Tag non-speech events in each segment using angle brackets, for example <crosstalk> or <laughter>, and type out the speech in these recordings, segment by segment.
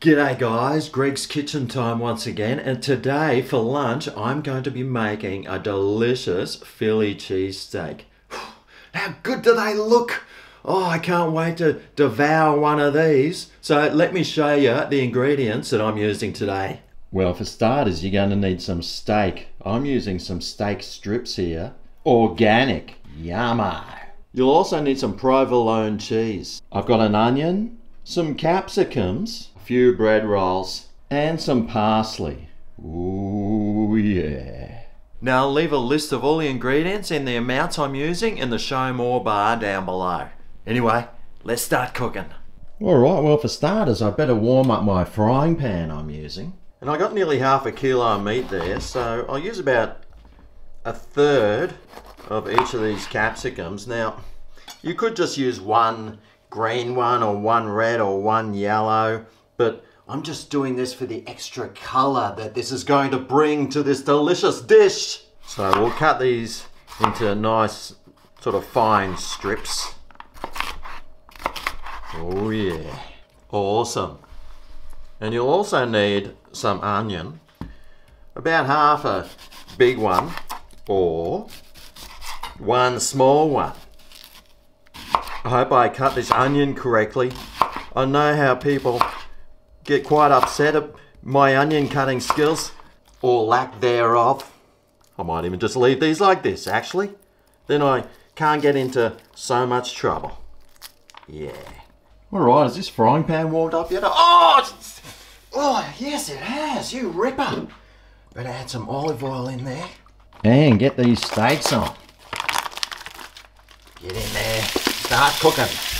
G'day guys, Greg's Kitchen time once again, and today for lunch I'm going to be making a delicious Philly cheesesteak. <sighs> How good do they look? Oh, I can't wait to devour one of these. So let me show you the ingredients that I'm using today. Well, for starters, you're going to need some steak. I'm using some steak strips here. Organic. Yummy. You'll also need some provolone cheese. I've got an onion, some capsicums, few bread rolls, and some parsley. Ooh, yeah. Now I'll leave a list of all the ingredients and the amounts I'm using in the show more bar down below. Anyway, let's start cooking. Alright, well for starters I better warm up my frying pan I'm using. And I got nearly half a kilo of meat there, so I'll use about a third of each of these capsicums. Now, you could just use one green one or one red or one yellow, but I'm just doing this for the extra color that this is going to bring to this delicious dish. So we'll cut these into nice sort of fine strips. Oh yeah, awesome. And you'll also need some onion, about half a big one or one small one. I hope I cut this onion correctly. I know how people get quite upset at my onion cutting skills or lack thereof. I might even just leave these like this actually. Then I can't get into so much trouble. Yeah. Alright, is this frying pan warmed up yet? Oh! Oh, yes it has, you ripper. Better add some olive oil in there. And get these steaks on. Get in there, start cooking.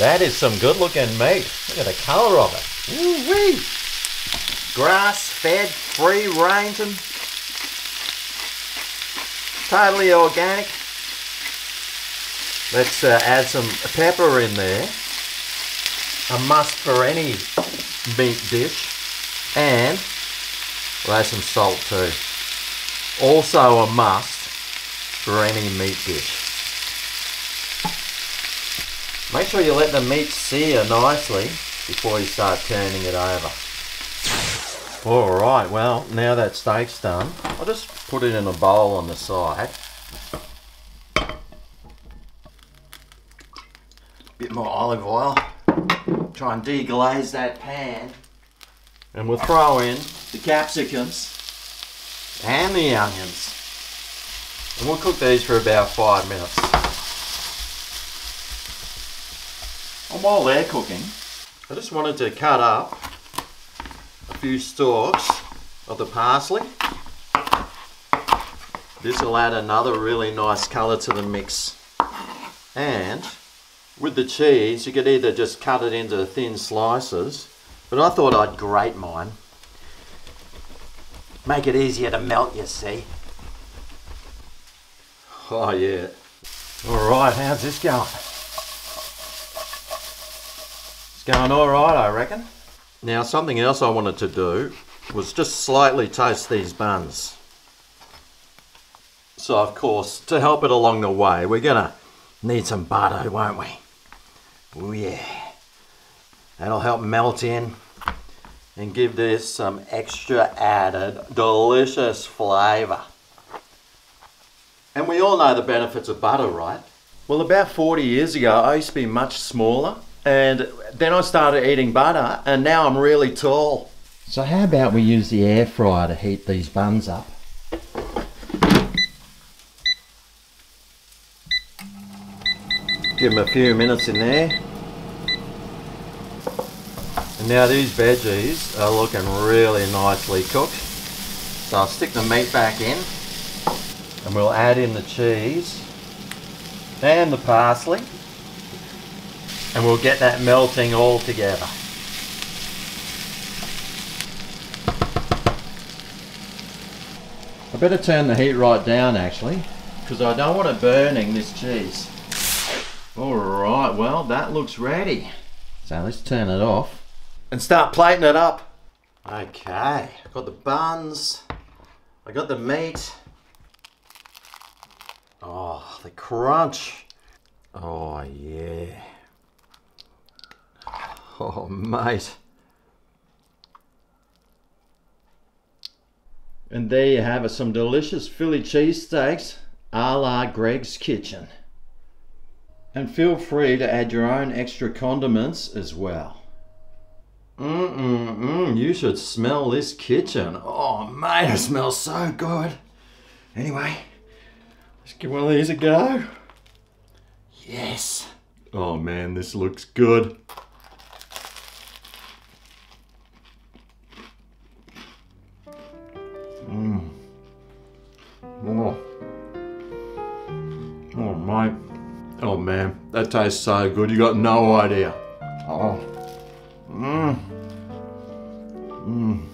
That is some good looking meat. Look at the colour of it. Woo-wee. Grass fed, free ranging. Totally organic. Let's uh, add some pepper in there. A must for any meat dish. And we'll add some salt too. Also a must for any meat dish. Make sure you let the meat sear nicely before you start turning it over. Alright, well, now that steak's done, I'll just put it in a bowl on the side. Bit more olive oil. Try and deglaze that pan. And we'll throw in the capsicums and the onions. And we'll cook these for about five minutes. And while they're cooking, I just wanted to cut up a few stalks of the parsley. This will add another really nice colour to the mix. And with the cheese, you could either just cut it into thin slices, but I thought I'd grate mine. Make it easier to melt, you see. Oh yeah. Alright, how's this going? Going alright, I reckon. Now something else I wanted to do was just slightly toast these buns. So of course, to help it along the way, we're gonna need some butter, won't we? Oh yeah. That'll help melt in and give this some extra added delicious flavour. And we all know the benefits of butter, right? Well, about 40 years ago, I used to be much smaller, and then I started eating butter, and now I'm really tall. So how about we use the air fryer to heat these buns up? Give them a few minutes in there. And now these veggies are looking really nicely cooked. So I'll stick the meat back in and we'll add in the cheese and the parsley and we'll get that melting all together. I better turn the heat right down actually because I don't want it burning this cheese. Alright, well that looks ready. So let's turn it off and start plating it up. Okay, I've got the buns, I got the meat, Oh, the crunch. Oh, yeah. Oh, mate. And there you have it, some delicious Philly cheesesteaks a la Greg's Kitchen. And feel free to add your own extra condiments as well. Mmm, you should smell this kitchen. Oh, mate, it smells so good. Anyway, let's give one of these a go. Yes. Oh man, this looks good. That tastes so good. You got no idea. Oh. Mmm. Mmm.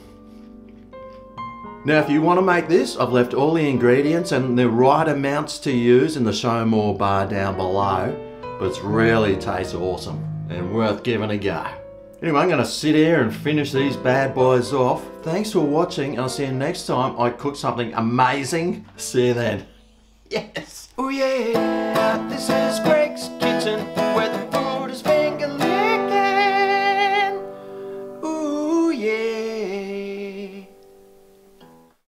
Now, if you want to make this, I've left all the ingredients and the right amounts to use in the show more bar down below. But it's really tastes awesome and worth giving a go. Anyway, I'm going to sit here and finish these bad boys off. Thanks for watching. And I'll see you next time I cook something amazing. See you then. Yes. Oh yeah,